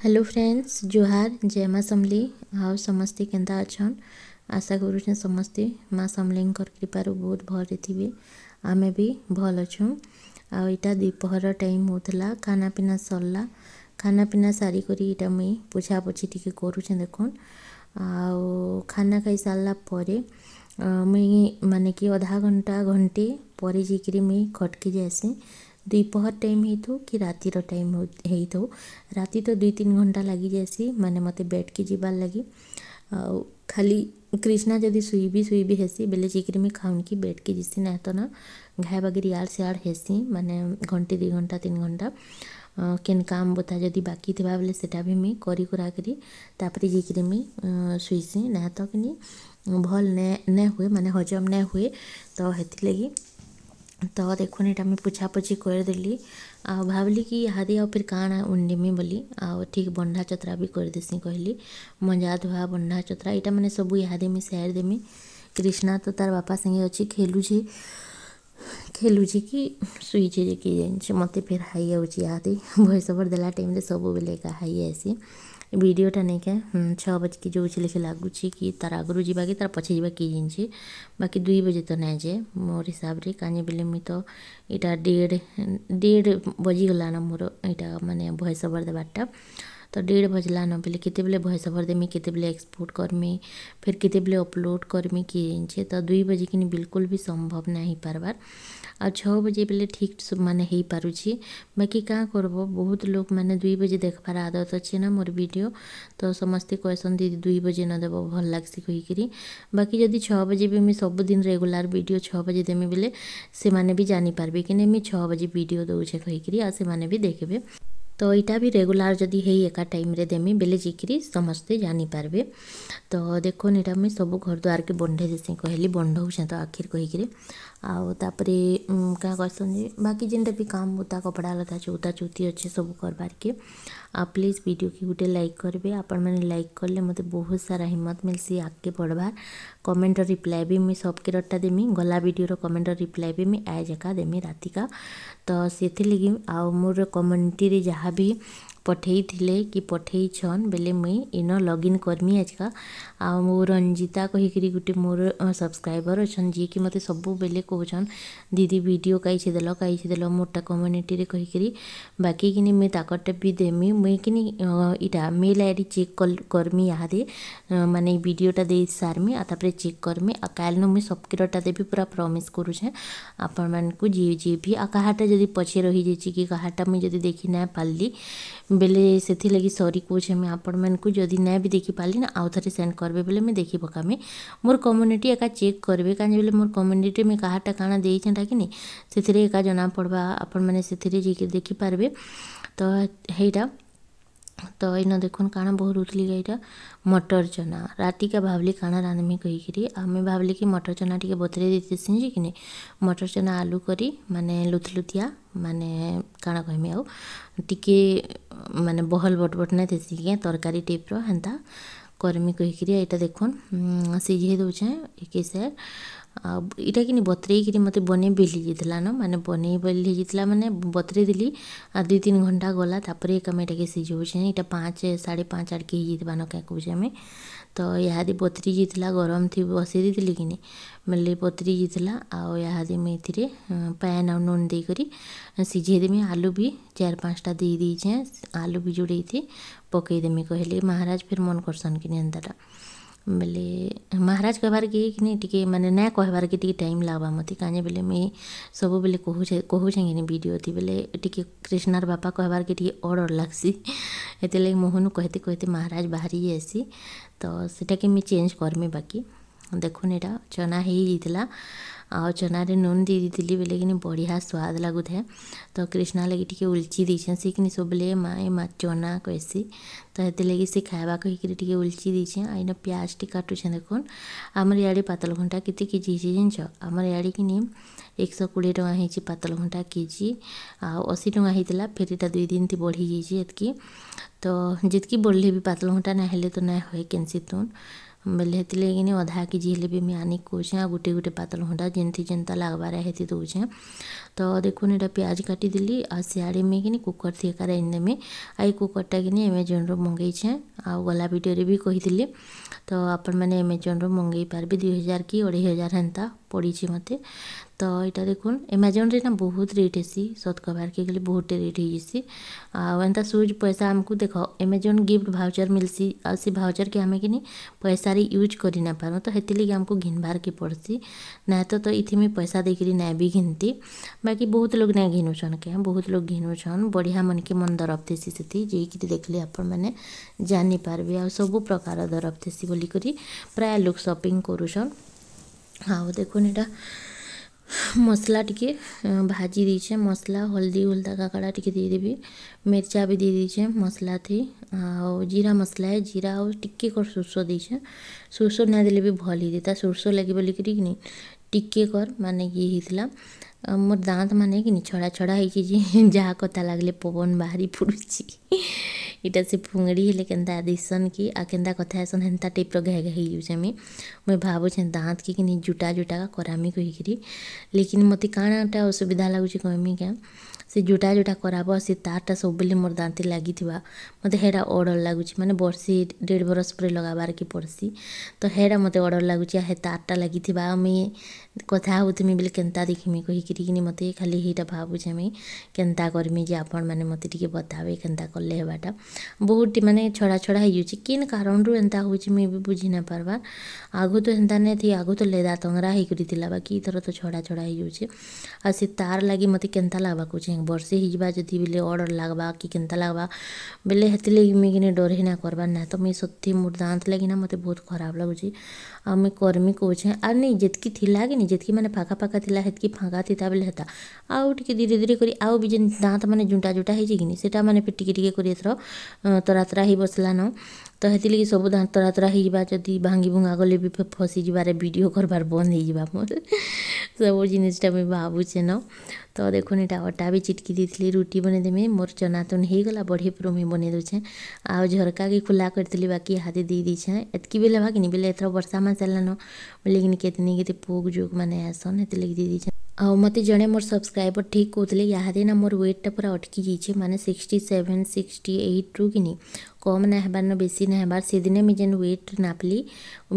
Hello friends ଜୁହାର ଜୟ ମା ସମଲି ଆଉ ସମସ୍ତେ କେନ୍ତା ଅଛନ୍ ଆଶା କରୁଛେଁ ସମସ୍ତେ ମା ସମଲିଙ୍କର କୃପାରୁ ବହୁତ ଭଲରେ ଥିବେ ଆମେ ବି ଭଲ୍ ଅଛୁଁ ଆଉ ଇଟା ଦ୍ୱିପହର ଟାଇମ୍ ହଉଥିଲା ଖାନାପିନା ସରିଲା ଖାନାପିନା ସାରିକରି ଇଟା ମୁଇଁ ପୋଛାପୋଛି ଟିକେ କରୁଛେଁ ଦେଖୁନ୍ ଆଉ ଖାନା ଖାଇ ସାରିଲା ପରେ ମୁଇଁ ମାନେ କି ଅଧା ଘଣ୍ଟା ଘଣ୍ଟେ ପରେ ଯାଇକିରି ମୁଇଁ ଖଟକି ଯାଏସି दिपहर टाइम हो थो कि रातिर टाइम हो राति तो दुई तीन घंटा लग जाए मैंने मत बेड के जबार लगी खाली कृष्णा जदि सुई भी सुई भी हेसी बेले चिकरी में खाउन की बेड के जिससे ना तो ना घाय बगेरी आड़ से आड़ हेसी मैंने घंटे दुई घंटा तीन घंटा किन काम बता जदि बाकी थे बोले से मुझे करी कुरा करी जिकरी में सुईसी ना तो कि भल ना हुए मैंने हजम ना हुए तो हेती लगी ତ ଦେଖୁନ୍ ଏଇଟା ମୁଇଁ ପୁଛାପୁଛି କରିଦେଲି ଆଉ ଭାବ୍ଲି କି ଇହାଦେ ଆଉ ଫିର୍ କାଣା ଉଣ୍ଡେମି ବୋଲି ଆଉ ଠିକ୍ ବଣ୍ଡା ଚତ୍ରା ବି କରିଦେସିଁ କହିଲି ମଞ୍ଜା ଧୁଆ ବଣ୍ଡା ଚତ୍ରା ଇଟା ମାନେ ସବୁ ଇହାଦେ ମୁଇଁ ସାର୍ ଦେମି କ୍ରିଷ୍ଣା ତ ତାର୍ ବାପା ସାଙ୍ଗେ ଅଛି ଖେଲୁଛେ खेलुची कि सुच कि मत फिर हाई आदि भैस पर दे टाइम सब बेले हाई आसी भिडटा नहीं क्या छः बजे कि जो लिखे लगुच कि तार आगु जी तार पचे जा जी बाकी दुई बजे तो नहीं जे मोर हिसाब से कहीं बोले तो यहाँ डेढ़ डेढ़ बजिगलान मोर यहाँ मानने भयस ओवर देवारटा तो डेढ़ बजलान बोले कत भयस ओवर देमी के एक्सपोर्ट करमी फिर कत अपलोड करमी कि जी तो दुई बजे कि बिल्कुल भी संभव ना हो पार्बार ଆଉ ଛଅ ବଜେ ବେଲେ ଠିକ୍ ମାନେ ହେଇପାରୁଛି ବାକି କାଁ କର୍ବ ବହୁତ ଲୋକମାନେ ଦୁଇ ବଜେ ଦେଖ୍ବାର ଆଦତ ଅଛି ନା ମୋର ଭିଡ଼ିଓ ତ ସମସ୍ତେ କହେସନ୍ ଦିଦି ଦୁଇ ବଜେ ନ ଦେବ ଭଲ୍ ଲାଗ୍ସି କହିକିରି ବାକି ଯଦି ଛଅ ବଜେ ବି ମୁଇଁ ସବୁଦିନ ରେଗୁଲାର ଭିଡ଼ିଓ ଛଅ ବଜେ ଦେମି ବେଲେ ସେମାନେ ବି ଜାଣିପାରବେ କି ନାଇଁ ମୁଇଁ ଛଅ ବଜେ ଭିଡ଼ିଓ ଦେଉଛେ କହିକିରି ଆଉ ସେମାନେ ବି ଦେଖ୍ବେ ତ ଏଇଟା ବି ରେଗୁଲାର୍ ଯଦି ହେଇ ଏକା ଟାଇମ୍ରେ ଦେମି ବେଲେ ଯାଇକିରି ସମସ୍ତେ ଜାନିପାରବେ ତ ଦେଖନ୍ ଏଇଟା ମୁଇଁ ସବୁ ଘର ଦ୍ୱାରକେ ବଣ୍ଡେ ଦେସି କହିଲି ବଣ୍ଡଉଛେଁ ତ ଆଖିର୍ କହିକିରି ଆଉ ତାପରେ କାଁ କର୍ସନ୍ ଯେ ବାକି ଯେନ୍ଟା ବି କାମ୍ ବୁତା କପଡ଼ା ଲତା ଚଉତା ଚଉତି ଅଛେ ସବୁ କର୍ବାର୍କେ ଆଉ ପ୍ଲିଜ୍ ଭିଡ଼ିଓକେ ଗୁଟେ ଲାଇକ୍ କରିବେ ଆପଣମାନେ ଲାଇକ୍ କଲେ ମୋତେ ବହୁତ ସାରା ହିମ୍ମତ ମିଲ୍ସି ଆଗ୍କେ ବଢ଼ବାର୍ कमेंट और रिप्लाई भी मुई सबके रट्टा देमी गला भिडर कमेंट और रिप्लाई भी मुई आज एका देमी रातिका तो से लगी आउ मोर कम्युनिटी जहाँ भी पठे थे कि पठे छन बेले मुई इन लगइन करमी आज का आ रंजिता कहीकि कि गोटे मोर सब्सक्राइबर अच्छे जी कि मत सब बेले कौन दीदी भिडियो कई से दल कहीं से दल मोटा कम्युनिटी रे कहीकर बाकी कि मुझे ताकत भी देमी मुईकिन इटा मेल आई डी चेक करमी यहाँ मानने भिडटा दे सारमी आपर चेक करमी आ कल नु सबकिटा देवी पूरा प्रमिश करुचे आपण मानक जी जी भी आ क्या जी पचे रही जाए कि कहटा मुझे देखी ना पार्ली बेले से लगी सरी कौचे आपण मानक जदि ना भी देखी पारे ना आउ थे सेंड करेंगे बोले मुझे देखी पकामे मोर कम्युनिटी एका चेक करेंगे कहीं बोले मोर कम्युनिटी में क्या कण दे कि नहीं जना पड़वा आपण मैंने देखिपारे तो हेटा ତ ଇନ ଦେଖୁନ୍ କାଣା ବହୁତ ଉତ୍ଲି ଏଇଟା ମଟର ଚନା ରାତିକା ଭାବଲି କାଣା ରାନ୍ଧମି କହିକିରି ଆମେ ଭାବଲି କି ମଟର ଚନା ଟିକେ ବତୁରେଇ ଦେଇଥିସି ଯେ କି ନି ମଟର ଚନା ଆଲୁ କରି ମାନେ ଲୁଥଲୁଥିଆ ମାନେ କାଣା କହିମି ଆଉ ଟିକେ ମାନେ ବହଲ ବଟବଟ ନାଇଁ ଥିସି କେଁ ତରକାରୀ ଟାଇପ୍ର ହେନ୍ତା କରମି କହିକିରି ଏଇଟା ଦେଖୁନ୍ ସିଝେଇ ଦଉଛେଁ ଏକେ ସାଇଡ଼୍ ଆଉ ଇଟା କିନି ବତରେଇକିରି ମୋତେ ବନେଇବେଲି ଯାଇଥିଲାନ ମାନେ ବନେଇବେଲି ହେଇଯାଇଥିଲା ମାନେ ବତରେଇ ଦେଲି ଆଉ ଦୁଇ ତିନି ଘଣ୍ଟା ଗଲା ତାପରେ ଏକା ଆମେ ଏଟାକେ ସିଝଉଛେଁ ଇଟା ପାଞ୍ଚ ସାଢ଼େ ପାଞ୍ଚ ଆଡ଼କେ ହେଇଯାଇଥିବାନ କାଁ କହୁଛେ ଆମେ ତ ଇହାଦି ବତରି ଯାଇଥିଲା ଗରମ ଥି ବସେଇ ଦେଇଥିଲି କିନି ବେଲେ ବତରି ଯାଇଥିଲା ଆଉ ଇହାଦି ମୁଇଁ ଏଥିରେ ପାଏନ୍ ଆଉ ନୁନ୍ ଦେଇକରି ସିଝେଇ ଦେମି ଆଲୁ ବି ଚାରି ପାଞ୍ଚଟା ଦେଇ ଦେଇଛେଁ ଆଲୁ ବି ଯୋଡ଼େଇଥି ପକେଇ ଦେମି କହିଲେ ମହାରାଜ ଫେର୍ ମନ୍ କରସନ୍ କିନି ଏନ୍ତାଟା ବେଲେ ମହାରାଜ୍ କହେବାର୍ କେ କିନି ଟିକେ ମାନେ ନାଇଁ କହେବାର୍ କେ ଟିକେ ଟାଇମ୍ ଲାଗ୍ବା ମୋତେ କାଁଯେ ବେଲେ ମୁଇଁ ସବୁବେଲେ କହୁଛେଁ କହୁଛେଁ କିନି ଭିଡ଼ିଓଥି ବେଲେ ଟିକେ କ୍ରିଷ୍ଣାର୍ ବାପା କହେବାର୍ କେ ଟିକେ ଅଡ଼୍ ଅଡ଼୍ ଲାଗ୍ସି ହେଥିର୍ଲାଗି ମୁହଁନୁ କହେତେ କହେତେ ମହାରାଜ୍ ବାହାରି ଯାଏସି ତ ସେଟାକେ ମୁଇଁ ଚେଞ୍ଜ୍ କର୍ମି ବାକି ଦେଖୁନ୍ ଇଟା ଚନା ହେଇଯାଇଥିଲା आ चनारे नुन दे दी कि बढ़िया स्वाद लगुता है तो कृष्णा लगे टी उची देचन से कि सब माए मा चना कैसी तो ये लगी सी खावाक उल्ची देचे आईन प्याज टी काटुचे देख आमर इे पतल घंटा के जी हो जान आमर इे कि एक सौ कोड़े टाँह हो पतल घंटा के जी आशी टाँह होता फेरीटा दुई दिन थी बढ़ी जाइए ये तो जितकी बढ़ले भी पतल घंटा ना तो ना हुए कैनसी तुन बेले हेतिलगिनि अधा कि झेले भी मुझे आनी कौचे आ गोटे गोटे पतल हुंडा जेनती जेनता लगवार है दौचे तो देखने ये पिज काटिदी आ सियाड़े मुझे कुकर थी एक आनदेमि आई कुकर टा कि एमेजन रु मगेचे आउ गला भिडरे भी कही तो आपण मैंने एमेजन रु मगे पार्बे दुई हजार कि अढ़े हजार हेता ପଡ଼ିଛି ମୋତେ ତ ଏଇଟା ଦେଖୁନ୍ ଆମାଜନ୍ରେ ନା ବହୁତ ରେଟ୍ ହେସି ସତ୍ କବାର୍ କେ ଗଲେ ବହୁତଟେ ରେଟ୍ ହେଇଯାଇସି ଆଉ ଏନ୍ତା ସୁଜ୍ ପଇସା ଆମକୁ ଦେଖ ଆମାଜନ୍ ଗିଫ୍ଟ ଭାଉଚର୍ ମିଲ୍ସି ଆଉ ସେ ଭାଉଚର୍କେ ଆମେ କିନି ପଇସାରେ ୟୁଜ୍ କରି ନାଇଁ ପାରୁ ତ ହେଥିଲାଗି ଆମକୁ ଘିନ୍ବାର୍କେ ପଡ଼୍ସି ନାଇଁ ତ ତ ଇଥିମେ ପଇସା ଦେଇକିରି ନାଇଁ ବି ଘିନ୍ତି ବାକି ବହୁତ ଲୋକ ନାଇଁ ଘିନୁଛନ୍ କେଁ ବହୁତ ଲୋକ ଘିନୁଛନ୍ ବଢ଼ିଆ ମନକେ ମନ ଦରବ ଥିସି ସେଥି ଯେଇକିରି ଦେଖିଲେ ଆପଣମାନେ ଜାନିପାରବେ ଆଉ ସବୁ ପ୍ରକାର ଦରବ ଥିସି ବୋଲିକରି ପ୍ରାୟ ଲୋକ ସପିଂ କରୁଛନ୍ ଆଉ ଦେଖୁନ୍ ଏଇଟା ମସଲା ଟିକେ ଭାଜି ଦେଇଛେଁ ମସଲା ହଲ୍ଦି ହୁଲ୍ଦା କାକାଡ଼ା ଟିକେ ଦେଇଦେବି ମିର୍ଚା ବି ଦେଇଦେଇଛେଁ ମସଲାଥି ଆଉ ଜିରା ମସଲା ଏ ଜିରା ଆଉ ଟିକେ କର୍ ସୁର୍ଷୋ ଦେଇଛେଁ ସୁର୍ଷୋ ନାଇଁ ଦେଲେ ବି ଭଲ୍ ହେଇଥିତା ସୁର୍ଷୋ ଲାଗି ବୋଲିକିରି କିନି ଟିକେ କର୍ ମାନେ ଇଏ ହେଇଥିଲା ମୋର ଦାନ୍ତ ମାନେ କିନି ଛଡ଼ା ଛଡ଼ା ହେଇଛି ଯେ ଯାହା କଥା ଲାଗିଲେ ପବନ ବାହାରି ପଡ଼ୁଛି ଇଟା ସେ ଫୁଙ୍ଗ୍ଡ଼ି ହେଲେ କେନ୍ତା ଦିଶନ୍ କି ଆଉ କେନ୍ତା କଥା ହେସନ୍ ହେନ୍ତା ଟାଇପ୍ର ଘାଏ ଘାଏ ହେଇଯାଉଛେ ଆମେ ମୁଇଁ ଭାବୁଛେଁ ଦାଁତ୍କେ କିନି ଜୁଟା ଜୁଟା କରାମି କହିକିରି ଲେକିନ୍ ମୋତେ କାଣାଟା ଅସୁବିଧା ଲାଗୁଛେ କହମି କାଁ ସେ ଜୁଟା ଜୁଟା କରାବ ସେ ତାରଟା ସବୁବେଳେ ମୋର ଦାନ୍ତି ଲାଗିଥିବା ମୋତେ ହେଟା ଅର୍ଡ଼ର୍ ଲାଗୁଛି ମାନେ ବର୍ଷେ ଦେଢ଼ ବରଷ ପରେ ଲଗାବାର୍କେ ପଡ଼୍ସି ତ ହେଟା ମୋତେ ଅର୍ଡ଼ର୍ ଲାଗୁଛି ଆଉ ହେ ତାରଟା ଲାଗିଥିବା ମୁଇଁ କଥା ହଉଥିମି ବେଲେ କେନ୍ତା ଦେଖିମି କହିକିରି କିନି ମୋତେ ଖାଲି ହେଇଟା ଭାବୁଛେ ମୁଇଁ କେନ୍ତା କର୍ମି ଯେ ଆପଣମାନେ ମୋତେ ଟିକେ ବତାବେ କେନ୍ତା କଲେ ହେବାଟା बहुत मानने छड़ा छड़ा हो कारण रू एंता मुझे बुझी ना पार्बार आग तो एंता नहीं थी आगु तो लेदा तंगरा होकरी बाकी थर तो छड़ा छड़ा होती आ सी तार लगे मत के लगवा को चाहिए बर्षे होती बोले अर्डर लग्वा कि के लग्वा बोले हेती मुझे डर ही ना करवा ना तो मुझे सत्य मोर दात लगे ना मत बहुत खराब लगुच आ मुझे कर्मी कौचे आर नहीं जितकी थी कि जितकी मैंने फाखा थी हेतकी फाँगा थी बोले हेता आउ टे धीरे धीरे कर आउ भी जेन मैंने जुटा जुटा होने पिटिकी टी कर ତରା ତରା ହେଇ ବସ୍ଲାନ ତ ହେଥିର୍ଲାଗି ସବୁ ଧାନ୍ ତରା ତରା ହେଇଯିବା ଯଦି ଭାଙ୍ଗି ଭୁଙ୍ଗା ଗଲେ ବି ଫସିଯିବାରେ ଭିଡ଼ିଓ କର୍ବାର୍ ବନ୍ଦ୍ ହେଇଯିବା ମୋର୍ ସବୁ ଜିନିଷ୍ଟା ମୁଇଁ ଭାବୁଛେନ ତ ଦେଖୁନ୍ ଇଟା ଅଟା ବି ଚିଟ୍କି ଦେଇଥିଲି ରୁଟି ବନେଇଦେମି ମୋର୍ ଚନାତୁନ୍ ହେଇଗଲା ବଢ଼ି ପୁରୁ ମୁଇଁ ବନେଇ ଦଉଛେଁ ଆଉ ଝର୍କାକେ ଖୁଲା କରିଥିଲି ବାକି ହାତେ ଦେଇ ଦେଇଛେଁ ଏତ୍କି ବେଲେ ହେବା କିନି ବେଲେ ଏଥର ବର୍ଷା ମାସ୍ ହେଲାନ ବେଲେ କିନି କେତେ ନେଇ କେତେ ପୋକ୍ ଜୋକ୍ ମାନେ ଆଏସନ୍ ହେଥିର୍ଲାଗି ଦେଇ ଦେଇଛେଁ ଆଉ ମୋତେ ଜଣେ ମୋର ସବସ୍କ୍ରାଇବର୍ ଠିକ୍ କହୁଥିଲେ ଇହାଦେ ନା ମୋର ୱେଟ୍ଟା ପୁରା ଅଟକି ଯାଇଛି ମାନେ ସିକ୍ସଟି ସେଭେନ୍ ସିକ୍ସଟି ଏଇଟ୍ରୁ କିନି कम नहबार न बेस नहबार से दिन मुझे जेन व्वेट नापली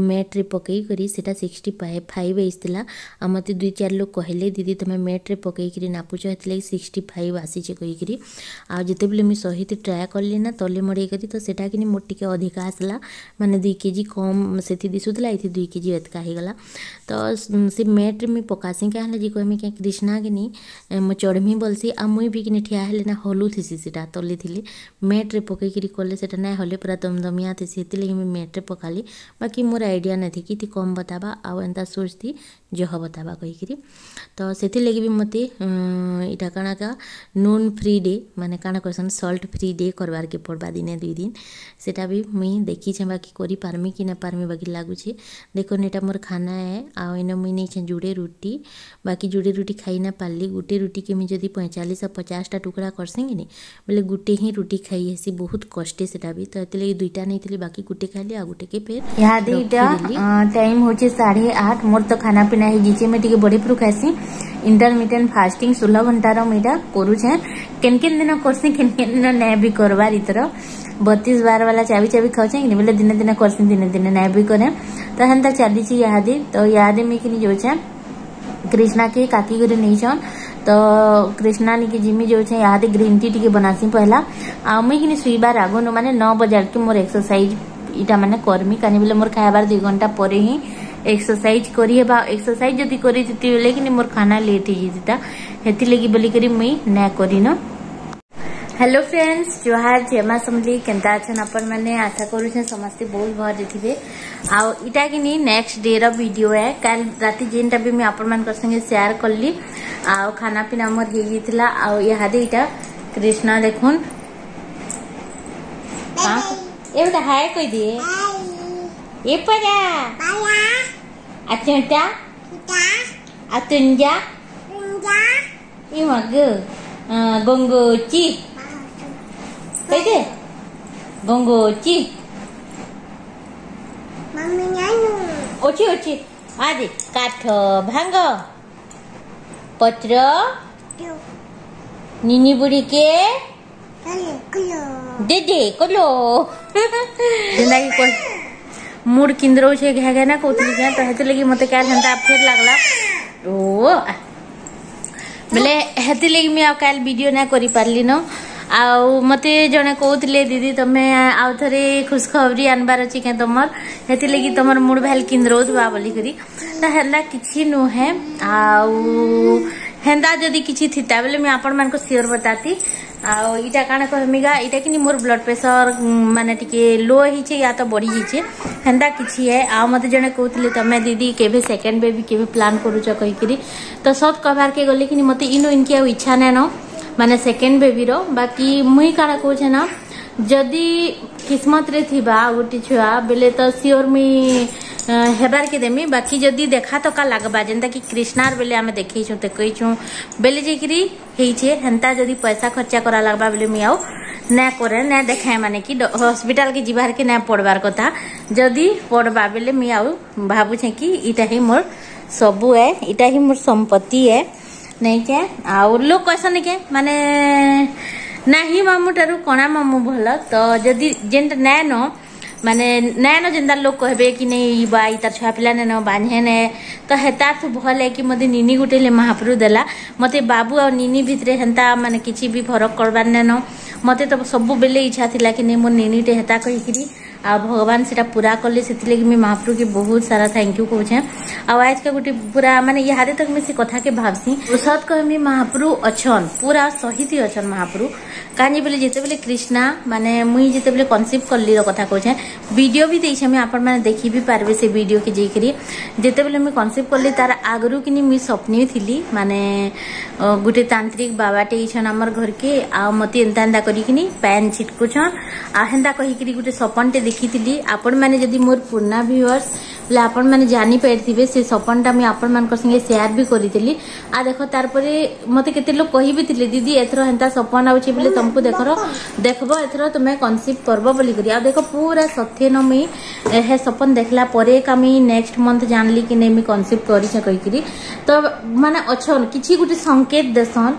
मेट्रे पकई से सिक्सटी फाइव फाइव आईसला आ मत दुई चार लोक कहले दीदी तुम मेट्रे पकईकि नापुच है सिक्सटी फाइव आसीचे कहीकि आते शहे ट्राए कली ना तले मड़ेकर तो सेटा कि मोर टे अधिका आसला मैंने दुई के जी कम से दिशुला ये दुई के जी एतका होगा तो से मेट्रे मुझ पकासी क्या जी कहमी क्या कृष्णा कि मुझ चढ़मी बलसी आ मुई भी कि ठिया हलू थीसी तली थी मेट्रे पकईकि कले ना हल्ले पूरा दमदमिया थे से मेट्रे बाकी मोर आईडिया ना थी कि कम बताबा आंता सोर्स थी जह बतावा कहीक तो से भी मत अं, इटा कण का नून फ्री डे मान कण कहसन सल्ट फ्री डे करवार के पड़वा दिने दुई दिन से मुई देखीछे बाकी पार्मी कि ना पार्मी बाकी लगुचे देखो ना मोर खाना है आउ इन मुई नहीं छे जोड़े रुटी बाकी जोड़े रुटी खाई ना पार्ली गोटे रुटी के मुझे पैंचाश पचासटा टुकड़ा करसेंगे नहीं बोले गोटे ही रुटी खाई बहुत कष्ट से खाबी तो ये दुईटा नहीं थी बाकी गुटे खाली आ गुटे फिर यहाँ दुटा टाइम हो साढ़े आठ मोर तो खाना पीना है जीचे मैं बड़े प्रू खासी इंटरमिडियंट फास्टिंग सोलह घंटार मुझे करुचे केन केन दिन करसी केन केन दिन न्याय भी करवा इतर बतीस बार वाला चाबी चाबी खाऊ कि बोले दिन दिन करसी दिन दिन न्याय भी करे तो हमें चली तो यहाँ मुझे जो कृष्णा के काकी गुरी नहीं छ તો કૃષ્ણાની કે જીમી જેવું છે યાદ ગ્રીન ટી ଟିକେ ବନାସି ପହିଲା ଆଉ ମୁଇଁ କିନି ଶୁଇବାର ଆଗନୁ ମାନେ ନଅ ବଜାରକେ ମୋର ଏକ୍ସରସାଇଜ ଇଟା ମାନେ କର୍ମି କାନି ବେଲେ ମୋର ଖାଇବାର ଦୁଇ ଘଣ୍ଟା ପରେ ହିଁ ଏକ୍ସରସାଇଜ କରିହେବା ଏକ୍ସରସାଇଜ ଯଦି କରିଥିତି ବେଲେ କିନି ମୋର ଖାନା ଲେଟ୍ ହେଇଯାଇଥିତା ହେଥିଲାଗି ବୋଲିକରି ମୁଇଁ ନାଇଁ କରିନ हेलो फ्रेंड्स जोहार जेमा समली के अपन मैंने आशा कर समस्ते बहुत भर थे आटा कि नेक्स्ट डे रिडियो है कल रात जेनटा भी मुझे आप सेयार कली आना पीना मोर होता आईटा कृष्ण देख हाय कह दिए गंगोची Bongo Ochi. Mami Nanu. Ochi Ochi. Adi. Kato Bhango. Potro. Nini Burike. Dede Kolo. जिंदगी कोई मूड किंदरो छे घे घे ना कोतली घे तो हेते लगी मते काल घंटा फेर लागला ओ বলে হেতি লাগি আমি আর কাল ভিডিও না করি পারলি না आत जे कहते दीदी तुम्हें आउ थे खुशखबरी आनबार अच्छे क्या तुम से लगी तुम मुड़ भाई किन रोवा बोल कर कि नुह आंदा जदि किसी बोले मुझे आपण मान सियोर बताती आईटा कण कहमीगा यहाँ कि मोर ब्लड प्रेसर मान टे लो हो या तो बढ़ी जाइए हेन्ता किसी है आ मत जन कहते तुम दीदी के भी सेकेंड बेबी के प्लां करुच कहीकि तो सब कहार के गली कि मत इनु इनकी आच्छा इच्छा ना ना ମାନେ ସେକେଣ୍ଡ ବେବିର ବାକି ମୁଇଁ କାଣା କହୁଛେ ନା ଯଦି କିସ୍ମତରେ ଥିବା ଆଉ ଗୋଟେ ଛୁଆ ବେଲେ ତ ସିଓର ମୁଇଁ ହେବାର୍କେ ଦେମି ବାକି ଯଦି ଦେଖା ତକା ଲାଗ୍ବା ଯେନ୍ତାକି କ୍ରିଷ୍ଣାର ବେଲେ ଆମେ ଦେଖେଇଛୁଁ ଦେଖେଇଛୁଁ ବେଲେ ଯାଇକିରି ହେଇଛେ ହେନ୍ତା ଯଦି ପଇସା ଖର୍ଚ୍ଚା କରା ଲାଗ୍ବା ବେଲେ ମୁଇଁ ଆଉ ନାଇଁ କରେ ନାଇଁ ଦେଖାଏ ମାନେ କି ହସ୍ପିଟାଲକେ ଯିବାର୍କେ ନାଇଁ ପଡ଼ବାର୍ କଥା ଯଦି ପଡ଼ବା ବେଲେ ମୁଇଁ ଆଉ ଭାବୁଛେଁ କି ଇଟା ହିଁ ମୋର ସବୁ ଏ ଇଟା ହିଁ ମୋର ସମ୍ପତ୍ତି ଏ ନାଇଁ କେ ଆଉ ଲୋକ କହିସନ୍ କେ ମାନେ ନାହିଁ ମାମୁଁ ଠାରୁ କଣା ମାମୁଁ ଭଲ ତ ଯଦି ଯେନ୍ଟା ନାଇଁନ ମାନେ ନାଇଁନ ଯେନ୍ତା ଲୋକ କହିବେ କି ନାଇଁ ବା ଇ ତାର ଛୁଆ ପିଲା ନେନ ବାନ୍ଧେ ନେ ତ ହେତାଠୁ ଭଲ ହେ କି ମୋତେ ନିନି ଗୋଟେ ହେଲେ ମହାପ୍ରଭୁ ଦେଲା ମୋତେ ବାବୁ ଆଉ ନିନି ଭିତରେ ହେନ୍ତା ମାନେ କିଛି ବି ଫରକ କରବାର ନେନ ମୋତେ ତ ସବୁବେଳେ ଇଚ୍ଛା ଥିଲା କି ନାଇଁ ମୋ ନିନିଟେ ହେତା କହିକିରି आ भगवान से पूरा कले से मुझे महाप्रभु के बहुत सारा थैंक यू कहे आउ आज का गोटे पूरा मानने इहादे तक मुझे से कथा के भावसी सत कहमी महाप्रभु अच्छन पूरा सहित अच्छन महाप्रभु कहीं बोले जिते कृष्णा मानने मुई जिते कनसेप्ट कली कथा कहे भिडियो भी देखे मुझे आपण मैंने देखी भी पार्बे से भिडियो के जाकर जिते बेले मुझे कनसेप्ट कली तार आगु कि मुई स्वप्न थी मानने गोटे तांत्रिक बाबाटे इच्छन आमर घर के आ मत एंता एंता करपैन छिटकुछन आ हेन्ता कहीकि गोटे सपनटे লিখিলি আপনার যদি মোর পুরোনা ভিউর্স বলে আপনার জাঁপারি সে সপনটা মুই আপনার সঙ্গে সেয়ার বি করে আর দেখ তারপরে মতো কেতে লোক কহিবি দিদি এথর হেন্তা সপন আছে বলে তুমি দেখর দেখব এথর তুমি কনসিভ করব বলি করি আর দেখ পুরা সত্যি ন মুই হে সপন দেখলা পরে আমি নেক্সট মন্থ জানলি কি নেই মুই কনসিভ করিছে কইকি তো মানে অছন কিছু গোটে সংকেত দেসন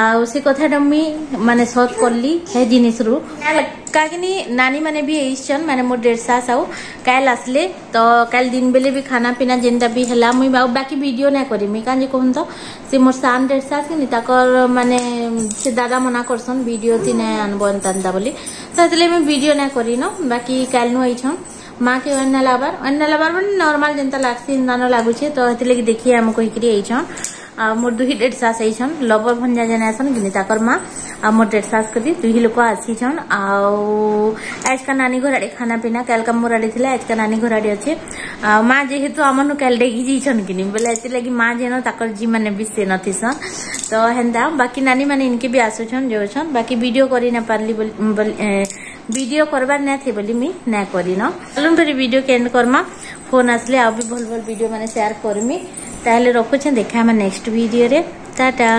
ଆଉ ସେ କଥାଟା ମୁଇଁ ମାନେ ସତ୍ କଲି ହେ ଜିନିଷରୁ କାହିଁକିନି ନାନୀମାନେ ବି ହେଇଛନ୍ ମାନେ ମୋ ଡେଡ଼ଶାସ୍ ଆଉ କାଲ୍ ଆସିଲେ ତ କାଲ୍ ଦିନ ବେଲେ ବି ଖାନା ପିନା ଯେନ୍ଟା ବି ହେଲା ମୁଇଁ ଆଉ ବାକି ଭିଡ଼ିଓ ନାଇଁ କରିମି କାହିଁକି କହୁନ୍ ତ ସେ ମୋର୍ ସାନ୍ ଡେଡ଼ଶାସ୍ କିନି ତାକର୍ ମାନେ ସେ ଦାଦା ମନା କରସନ୍ ଭିଡ଼ିଓ ତି ନାଇଁ ଆନବ ଏନ୍ତା ଏନ୍ତା ବୋଲି ତ ହେଥିଲାଗି ମୁଇଁ ଭିଡ଼ିଓ ନାଇଁ କରିନ ବାକି କାଲ୍ନୁ ଆଇଛନ୍ মাকে ଅନ୍ୟ লাবার ଅନ୍ୟ লাবার ମାନେ নর্মাল ଯେନ୍ତା ଲାଗ୍ସି ଏନ୍ତାନ ଲାଗୁଛେ ତ সেগুলো ଦେଖି ଆମକୁ ହେଇକିରି ଆଇଛନ୍ মোর দুহি ডেট সাস আইছন লবর ভঞ্জা জেনে আসন গিনিতা কর্মা আর মোর ডেট সাস করি দুহি লোক আসিছন আজকা নানি ঘোরাড়ি খানা পিনা কালকা মোর আড়ি লা আজকা নানি ঘোরাড়ি অছে মা যেহেতু আমার কাল ডেকি যাইছন কিনি বেলে এসে মা যেন তাকর জি মানে বি সে নথিছন তো হেন্তা বাকি নানি মানে ইনকে বি আসুছন যাওছন বাকি ভিডিও করি না পারলি ভিডিও করবার না থে বলি মি না করিন চলুন ফের ভিডিও কেন্ড করমা ফোন আসলে আউ বি ভাল ভাল ভিডিও মানে শেয়ার করমি ତାହେଲେ ରଖୁଛେ ଦେଖା ଆମେ ନେକ୍ସଟ ଭିଡ଼ିଓରେ ଟାଟା